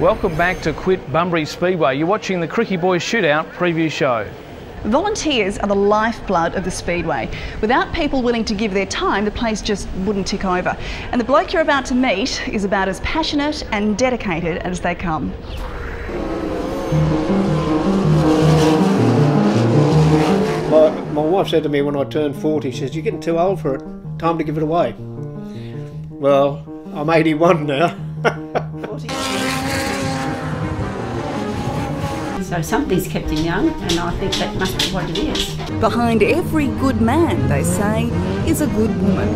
Welcome back to Quit Bunbury Speedway. You're watching the Krikke Boys Shootout preview show. Volunteers are the lifeblood of the Speedway. Without people willing to give their time, the place just wouldn't tick over. And the bloke you're about to meet is about as passionate and dedicated as they come. My, my wife said to me when I turned 40, she says, You're getting too old for it. Time to give it away. Well, I'm 81 now. So something's kept him young, and I think that must be what it is. Behind every good man, they say, is a good woman.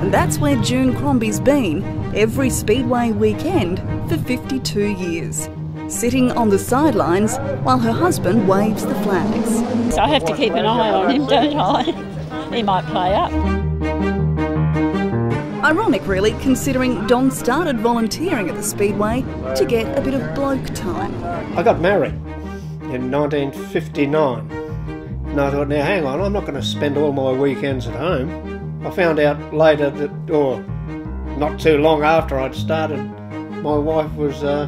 And that's where June Crombie's been every Speedway weekend for 52 years. Sitting on the sidelines while her husband waves the flags. So I have to keep an eye on him, don't I? He might play up. Ironic, really, considering Don started volunteering at the Speedway to get a bit of bloke time. I got married in 1959. And I thought, now hang on, I'm not going to spend all my weekends at home. I found out later that, or not too long after I'd started, my wife was a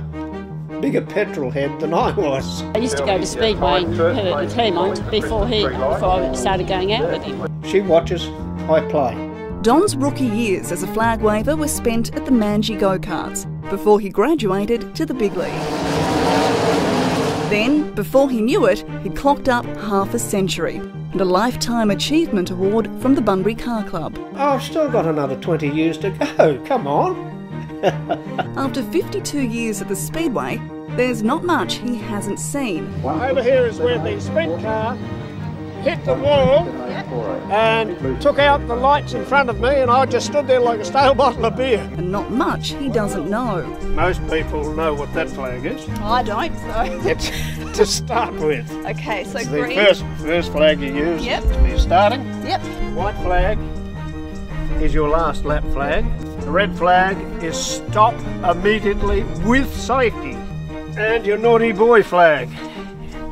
bigger petrol head than I was. I used to go to Speedway in Perth, Claremont before he before I started going out with him. She watches, I play. Don's rookie years as a flag waver were spent at the Manji Go Karts before he graduated to the big league. Then, before he knew it, he'd clocked up half a century and a Lifetime Achievement Award from the Bunbury Car Club. Oh, I've still got another 20 years to go, come on. After 52 years at the Speedway, there's not much he hasn't seen. Over here is where the sprint car hit the wall and took out the lights in front of me, and I just stood there like a stale bottle of beer. And not much he doesn't know. Most people know what that flag is. I don't, so. It's to start with. Okay, so It's the first, first flag you use Yep. your starting. Yep. White flag is your last lap flag. The red flag is stop immediately with safety. And your naughty boy flag.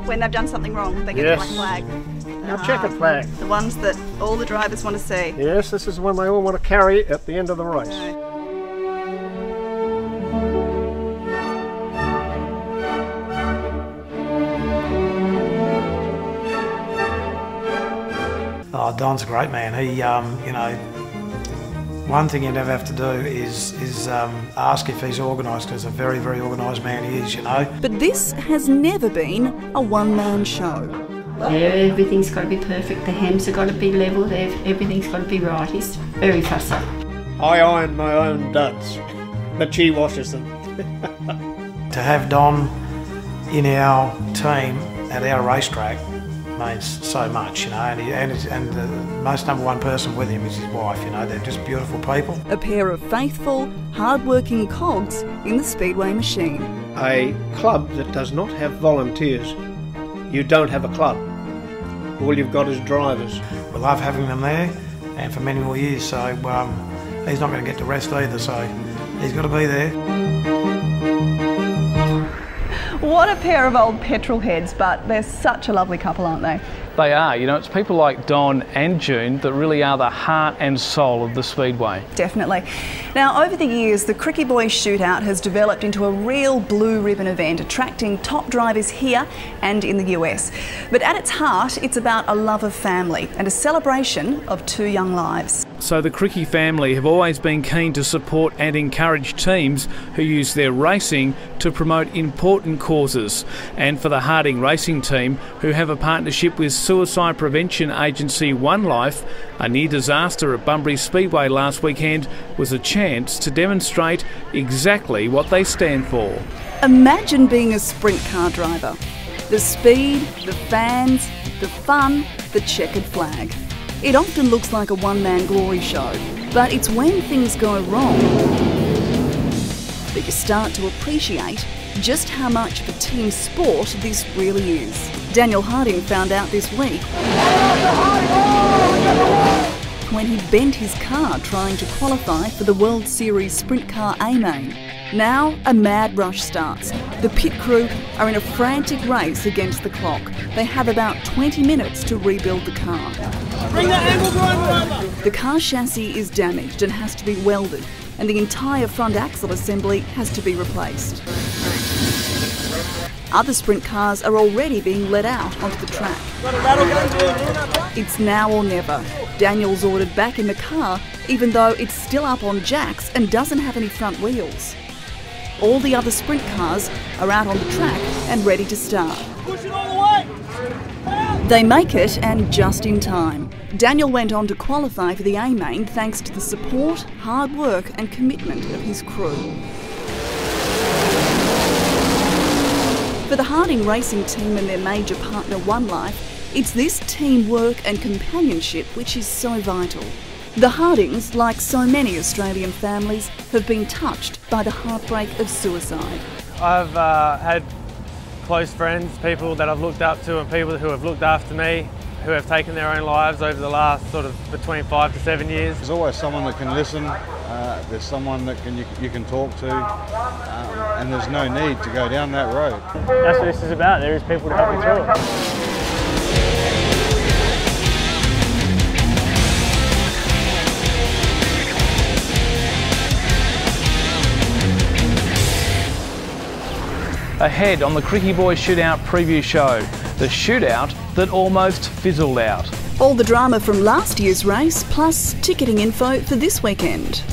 When they've done something wrong, they get Yes. the black flag. Now checkered flag. The ones that all the drivers want to see. Yes, this is the one they all want to carry at the end of the race. Oh, Don's a great man. He, um, you know, one thing you never have to do is is um, ask if he's organised because a very, very organised man he is, you know. But this has never been a one man show. Everything's got to be perfect. The hems have got to be level. Everything's got to be right. He's very fussy. I iron my own duds, but she washes them. To have Don in our team at our racetrack means so much, you know. And, he, and, it's- and the most number one person with him is his wife, you know. They're just beautiful people. A pair of faithful, hard-working cogs in the Speedway machine. A club that does not have volunteers, you don't have a club. All you've got is drivers. We love having them there, and for many more years. So um, he's not going to get to rest either. So he's got to be there. What a pair of old petrol heads, but they're such a lovely couple, aren't they? They are, you know, it's people like Don and June that really are the heart and soul of the Speedway. Definitely. Now, over the years, the Krikke Boys Shootout has developed into a real blue ribbon event, attracting top drivers here and in the US. But at its heart, it's about a love of family and a celebration of two young lives. So the Krikke family have always been keen to support and encourage teams who use their racing to promote important causes. And for the Harding Racing Team, who have a partnership with suicide prevention agency One Life, a near disaster at Bunbury Speedway last weekend was a chance to demonstrate exactly what they stand for. Imagine being a sprint car driver. The speed, the fans, the fun, the checkered flag. It often looks like a one man glory show, but it's when things go wrong that you start to appreciate just how much of a team sport this really is. Daniel Harding found out this week when he bent his car trying to qualify for the World Series Sprint Car A-Main. Now, a mad rush starts. The pit crew are in a frantic race against the clock. They have about 20 minutes to rebuild the car. The car chassis is damaged and has to be welded, and the entire front axle assembly has to be replaced. Other sprint cars are already being let out onto the track. It's now or never. Daniel's ordered back in the car, even though it's still up on jacks and doesn't have any front wheels. All the other sprint cars are out on the track and ready to start. They make it and just in time. Daniel went on to qualify for the A main thanks to the support, hard work, and commitment of his crew. For the Harding Racing team and their major partner One Life, it's this teamwork and companionship which is so vital. The Hardings, like so many Australian families, have been touched by the heartbreak of suicide. I've uh, had close friends, people that I've looked up to and people who have looked after me who have taken their own lives over the last sort of between five to seven years. There's always someone that can listen, uh, there's someone that can you, you can talk to, um, and there's no need to go down that road. That's what this is about, there is people to help you through it. Ahead on the Krikke Boys Shootout preview show, the shootout that almost fizzled out. All the drama from last year's race, plus ticketing info for this weekend.